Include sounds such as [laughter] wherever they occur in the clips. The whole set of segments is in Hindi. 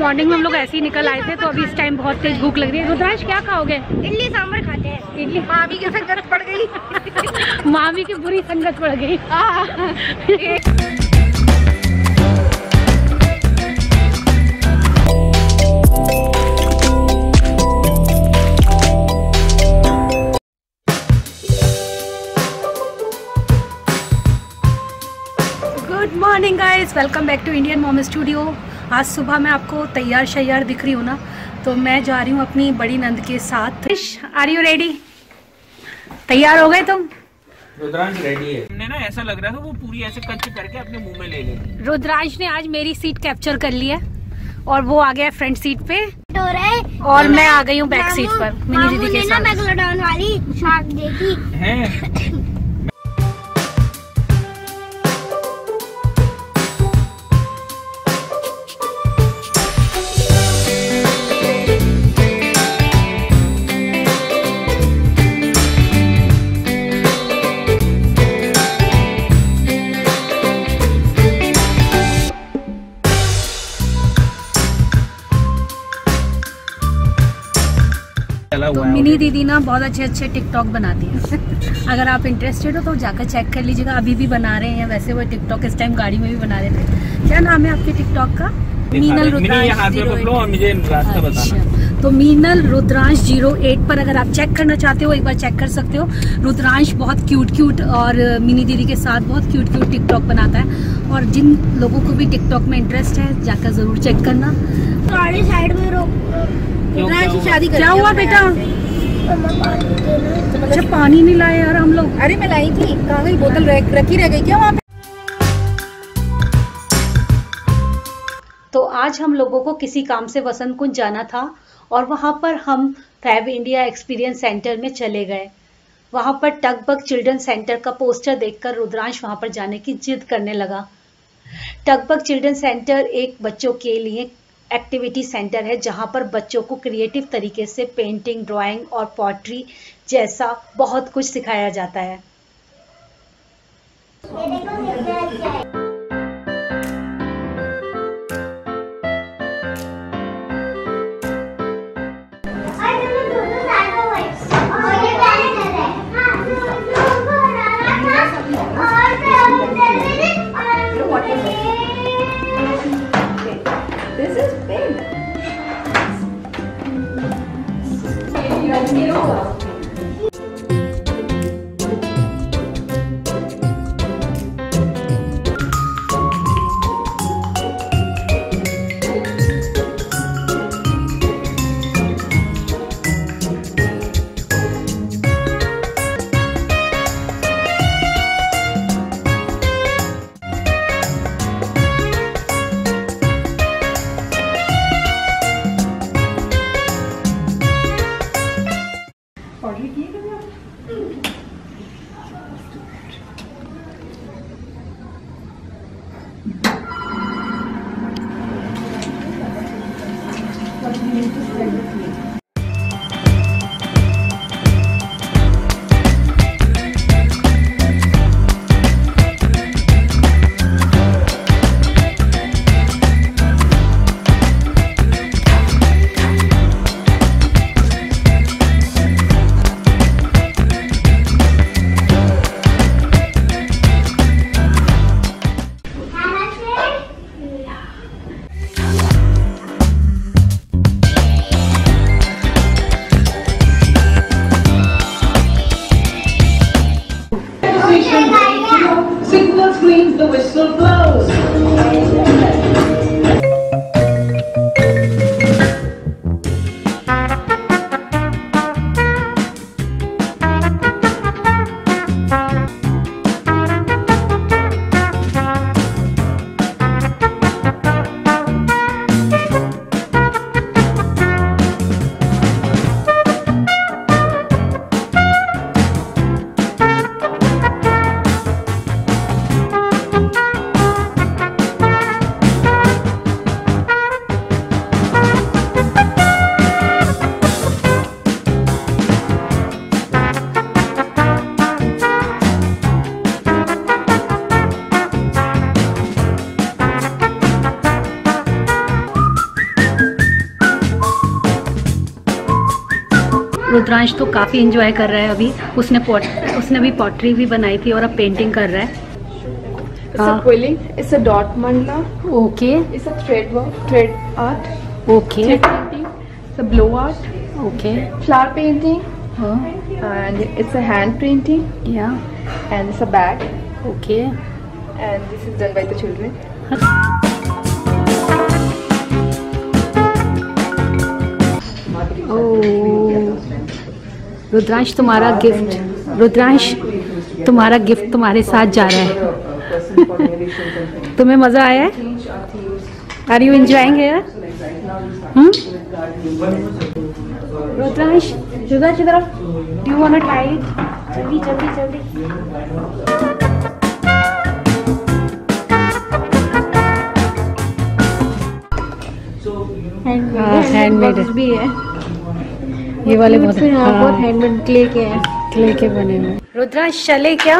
मॉर्निंग में हम लोग ऐसे ही निकल आए थे तो अभी इस टाइम बहुत तेज भूख लग रही है। रुद्रांश क्या खाओगे? इडली सांभर खाते हैं। इडली। मामी की संगत पड़ गई। [laughs] मामी की बुरी संगत पड़ गई। Good morning guys welcome back to Indian mom studio आज सुबह मैं आपको तैयार शैयार दिख रही हूँ ना तो मैं जा रही हूँ अपनी बड़ी नंद के साथ। आर यू रेडी तैयार हो गए तुम? रुद्रांश रेडी है। हमने ना ऐसा लग रहा था वो पूरी ऐसे कच्च करके अपने मुँह में ले ले रुद्रांश ने आज मेरी सीट कैप्चर कर ली है और वो आ गया फ्रंट सीट पे। हो और मैं आ गई हूँ बैक सीट पर मिनी दीदी के साथ। वाली हैं? [laughs] मिनी दीदी ना बहुत अच्छे अच्छे टिकटॉक बनाती है। [laughs] अगर आप इंटरेस्टेड हो तो जाकर चेक कर लीजिएगा। अभी भी बना रहे हैं वैसे वो टिकटॉक इस टाइम गाड़ी में भी बना रहे थे क्या नाम है आपके टिकटॉक का? मीनल रुद्रांश अच्छा। तो मीनल रुद्रांश ज़ीरो एट पर अगर आप चेक करना चाहते हो एक बार चेक कर सकते हो। रुद्रांश बहुत क्यूट क्यूट और मिनी दीदी के साथ बहुत क्यूट क्यूट टिकटॉक बनाता है। और जिन लोगों को भी टिकटॉक में इंटरेस्ट है जाकर ज़रूर चेक करना। साइड में हुआ? शादी क्या हुआ बेटा? अच्छा पानी नहीं लाए यार हम लोग। अरे मैं लाई थी कहाँ गई? बोतल रखी रह गई क्या वहाँ पे? तो आज हम लोगों को किसी काम से वसंत कुंज जाना था और वहाँ पर हम फैब इंडिया एक्सपीरियंस सेंटर में चले गए। वहाँ पर टगबग चिल्ड्रन सेंटर का पोस्टर देखकर रुद्रांश वहाँ पर जाने की जिद करने लगा। टगबग चिल्ड्रन सेंटर एक बच्चों के लिए एक्टिविटी सेंटर है जहाँ पर बच्चों को क्रिएटिव तरीके से पेंटिंग ड्राइंग और पॉटरी जैसा बहुत कुछ सिखाया जाता है This blows. रुद्रांश तो काफ़ी इंजॉय कर रहा है अभी उसने पॉट उसने भी पॉटरी भी बनाई थी और अब पेंटिंग कर रहा है It's a quilling. It's a dot mandala. Okay It's a thread work, thread art, okay thread painting. It's a blow art, okay flower painting, Huh. and it's a hand painting, या and it's a bag. ओके And this is done by the children. Rudransh तुम्हारा गिफ्ट रुद्रांश तुम्हारा गिफ्ट तुम्हारे साथ जा रहा है। [laughs] तुम्हें मज़ा आया है? Are you enjoying Rudransh Rudransh इधर डू वांट टू ट्राई जल्दी जल्दी जल्दी। हैंडमेड भी है। ये वाले बहुत बहुत हैंडमेड क्ले के हैं। क्ले के बने हुए। रुद्रांश चले क्या?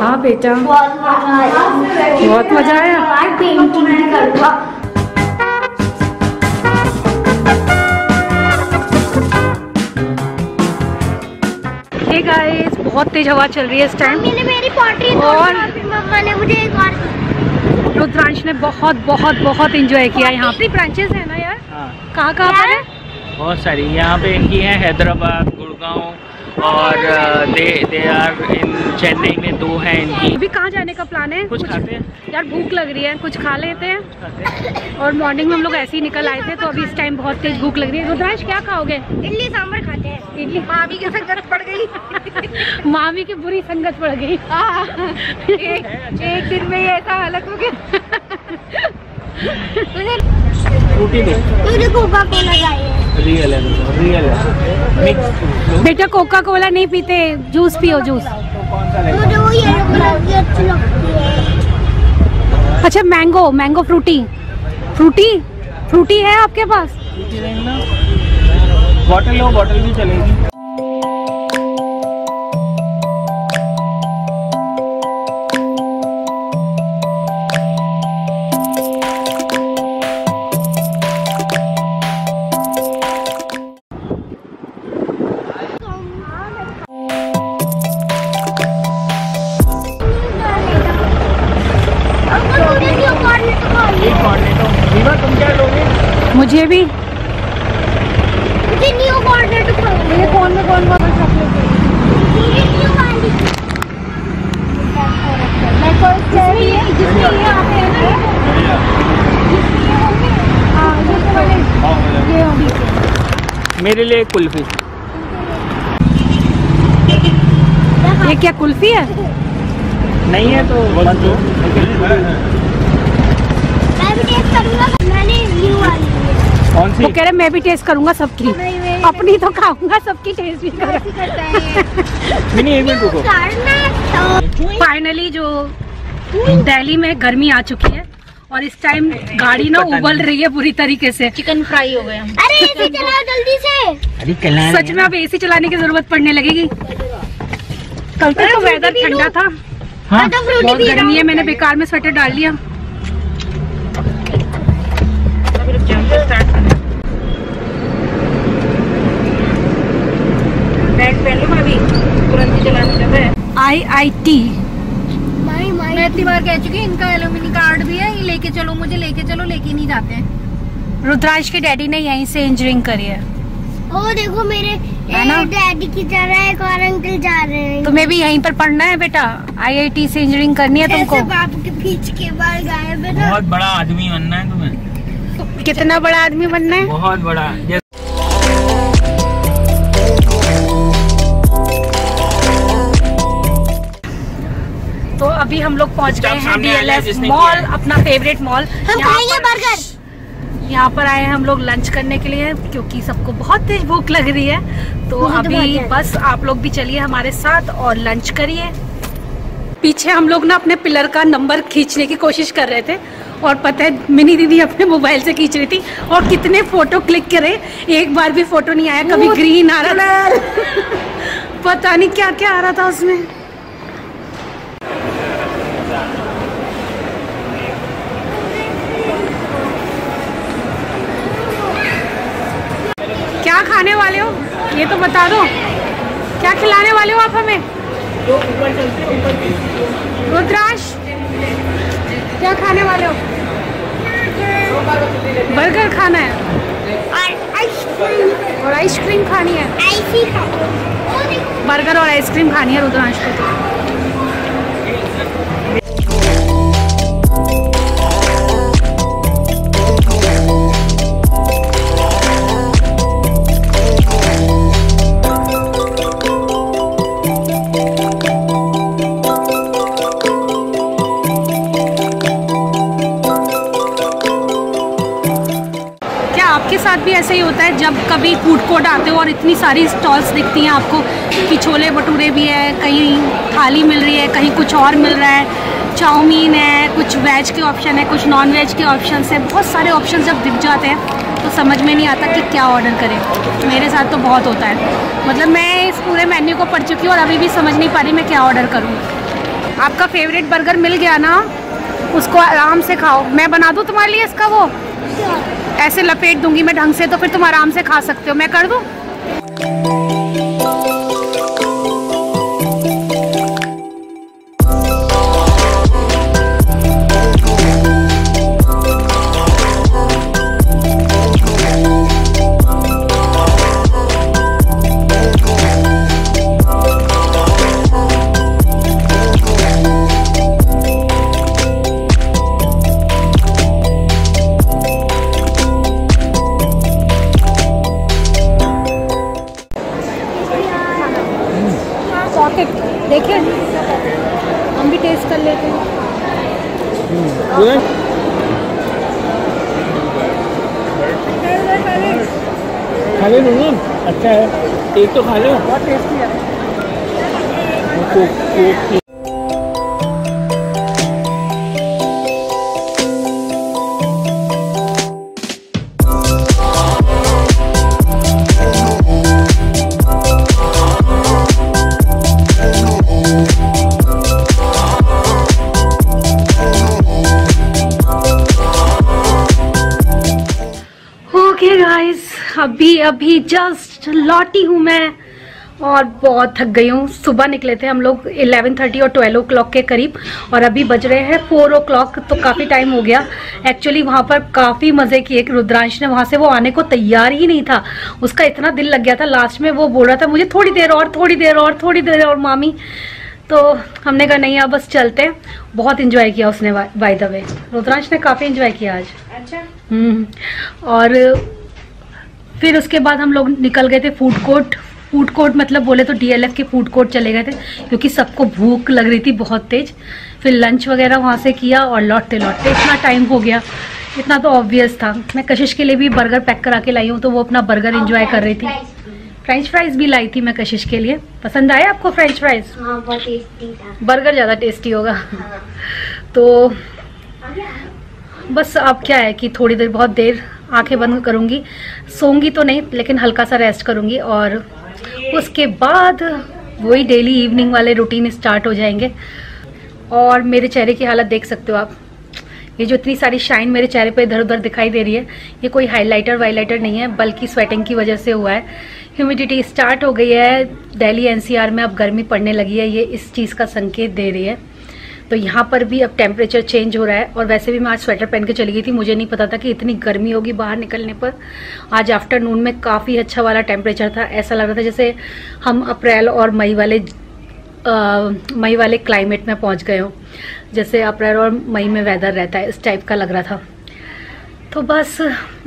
हाँ बेटा। बहुत मज़ा आया। पेंटिंग भी करूँगा गाइस बहुत तेज हवा चल रही है इस टाइम मैंने मेरी पॉटरी और- और मम्मा ने मुझे एक और रुद्रांश ने बहुत बहुत बहुत इंजॉय किया यहाँ पे. ब्रांचेस है ना यार? हाँ. कहाँ कहाँ पर है? बहुत सारी. यहाँ पे इनकी है हैदराबाद गुड़गांव और दे दे आर इन चेन्नई में दो हैं इनकी। अभी कहाँ जाने का प्लान है? कुछ खाते हैं। यार भूख लग रही है। कुछ खा लेते हैं। और मॉर्निंग में हम लोग ऐसे ही निकल आए थे तो अभी इस टाइम बहुत तेज भूख लग रही है। रुद्रांश क्या खाओगे? इडली सांभर खाते हैं। इडली। भाभी के संगत पड़ गई। मामी की बुरी संगत पड़ गई। एक, एक दिन में ही ऐसा हालत हो गया। तूने फ्रूटी नहीं तूने कोका कोला रियल है। रियल है बेटा कोका कोला नहीं पीते जूस पियो जूस कौन सा लेगा मुझे वो येलो कलर की अच्छी लगती है। अच्छा mango mango Frooti Frooti Frooti है आपके पास? बॉटल लो बॉटल भी चलेगी। मुझे भी। मुझे न्यू ये कौन में कौन चॉकलेट मेरे लिए कुल्फी। ये क्या कुल्फी है? नहीं है तो दो वो कह रहे मैं भी टेस्ट करूँगा सबकी। अपनी तो खाऊँगा सबकी टेस्ट भी ऐसे करता है। मिनी एक मिनट रुको। कॉर्नेट फाइनली जो दिल्ली में गर्मी आ चुकी है और इस टाइम गाड़ी ना उबल रही है पूरी तरीके से। चिकन फ्राई हो गए अरे ऐसे चलाओ जल्दी से। अरे सच में अब एसी चलाने की ज़रूरत पड़ने लगेगी। कल तक तो वेदर ठंडा था। हाँ। तो बहुत गर्मी है मैंने बेकार में स्वेटर डाल लिया। आई आई टी माई माई मैं इतनी बार कह चुकी हूँ इनका एलुमिनी कार्ड भी है ये लेके चलो मुझे लेके चलो लेके नहीं जाते। हैं रुद्राज के डैडी ने यहीं से इंजीनियरिंग करी है। ओ देखो मेरे है ना? डैडी की तरह एक और अंकल जा रहे हैं। तुम्हें भी यहीं पर पढ़ना है बेटा? आईआईटी से इंजीनियरिंग करनी है तुमको। बाप के पीछे के बाल गायब है बहुत बड़ा आदमी बनना है तुम्हें। कितना बड़ा आदमी बनना है? बहुत बड़ा। हम लोग पहुँच गए हैं आ जाए डीएलएफ मॉल अपना फेवरेट मॉल हम खाएँगे बर्गर यहाँ पर आए हैं हम लोग लंच करने के लिए क्योंकि सबको बहुत तेज भूख लग रही है। तो तो अभी बस आप लोग भी चलिए हमारे साथ और लंच करिए। पीछे हम लोग ना अपने पिलर का नंबर खींचने की कोशिश कर रहे थे और पता है मिनी दीदी अपने मोबाइल से खींच रही थी और कितने फ़ोटो क्लिक करे। एक बार भी फ़ोटो नहीं आया कभी ग्रीन आ रहा था। पता नहीं क्या क्या आ रहा था उसमें। खाने वाले हो? ये तो बता दो। क्या खिलाने वाले हो आप हमें? रुद्रांश क्या खाने वाले हो? बर्गर खाना है। और आइसक्रीम। खानी है। बर्गर और आइसक्रीम खानी है रुद्रांश को तो। भी ऐसा ही होता है, जब कभी फ़ूड कोर्ट आते हो और इतनी सारी स्टॉल्स दिखती हैं आपको कि छोले भटूरे भी है, कहीं थाली मिल रही है, कहीं कुछ और मिल रहा है, चाउमीन है, कुछ वेज के ऑप्शन है, कुछ नॉन वेज के ऑप्शन है, बहुत सारे ऑप्शन जब दिख जाते हैं तो समझ में नहीं आता कि क्या ऑर्डर करें। मेरे साथ तो बहुत होता है। मतलब मैं इस पूरे मेन्यू को पढ़ चुकी हूँ और अभी भी समझ नहीं पा रही मैं क्या ऑर्डर करूँ। आपका फेवरेट बर्गर मिल गया ना, उसको आराम से खाओ। मैं बना दूँ तुम्हारे लिए इसका वो? ऐसे लपेट दूँगी मैं ढंग से तो फिर तुम आराम से खा सकते हो। मैं कर दूँ? कर लेते हैं। खा ले ना अच्छा है। एक तो खा लो। बहुत टेस्टी है। अभी अभी जस्ट लौटी हूँ मैं। और बहुत थक गई हूँ। सुबह निकले थे हम लोग 11:30 और 12 ओ के करीब। और अभी बज रहे हैं 4 ओ तो काफ़ी टाइम हो गया। एक्चुअली वहाँ पर काफ़ी मज़े किए। रुद्रांश ने वहाँ से वो आने को तैयार ही नहीं था। उसका इतना दिल लग गया था। लास्ट में वो बोल रहा था मुझे थोड़ी देर और थोड़ी देर और थोड़ी देर और मामी। तो हमने कहा नहीं अब बस चलते हैं। बहुत इंजॉय किया उसने बाय द वे रुद्रांश ने काफ़ी इंजॉय किया आज। अच्छा। और फिर उसके बाद हम लोग निकल गए थे फ़ूड कोर्ट फ़ूड कोर्ट मतलब बोले तो डीएलएफ के फ़ूड कोर्ट चले गए थे क्योंकि सबको भूख लग रही थी बहुत तेज. फिर लंच वगैरह वहाँ से किया और लौटते लौटते इतना टाइम हो गया. इतना तो ऑब्वियस था. मैं कशिश के लिए भी बर्गर पैक करा के लाई हूँ तो वो अपना बर्गर एंजॉय कर रही थी. फ्रेंच फ्राइज भी लाई थी मैं कशिश के लिए. पसंद आया आपको फ्रेंच फ्राइज हाँ बहुत टेस्टी था। बर्गर ज़्यादा टेस्टी होगा. तो बस अब क्या है कि थोड़ी देर बहुत देर आँखें बंद करूँगी। सोऊँगी तो नहीं, लेकिन हल्का सा रेस्ट करूँगी और उसके बाद वही डेली इवनिंग वाले रूटीन स्टार्ट हो जाएँगे। और मेरे चेहरे की हालत देख सकते हो आप। ये जो इतनी सारी शाइन मेरे चेहरे पे इधर उधर दिखाई दे रही है, ये कोई हाइलाइटर वाइलाइटर नहीं है, बल्कि स्वेटिंग की वजह से हुआ है। ह्यूमिडिटी स्टार्ट हो गई है दिल्ली एनसीआर में अब गर्मी पड़ने लगी है, ये इस चीज़ का संकेत दे रही है। तो यहाँ पर भी अब टेम्परेचर चेंज हो रहा है। और वैसे भी मैं आज स्वेटर पहन के चली गई थी। मुझे नहीं पता था कि इतनी गर्मी होगी बाहर निकलने पर। आज आफ्टरनून में काफ़ी अच्छा वाला टेम्परेचर था। ऐसा लग रहा था जैसे हम अप्रैल और मई वाले मई वाले क्लाइमेट में पहुँच गए हों। जैसे अप्रैल और मई में वेदर रहता है, इस टाइप का लग रहा था। तो बस,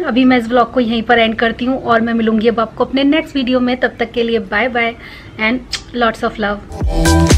अभी मैं इस ब्लॉग को यहीं पर एंड करती हूँ और मैं मिलूँगी अब आपको अपने नेक्स्ट वीडियो में। तब तक के लिए bye bye and lots of love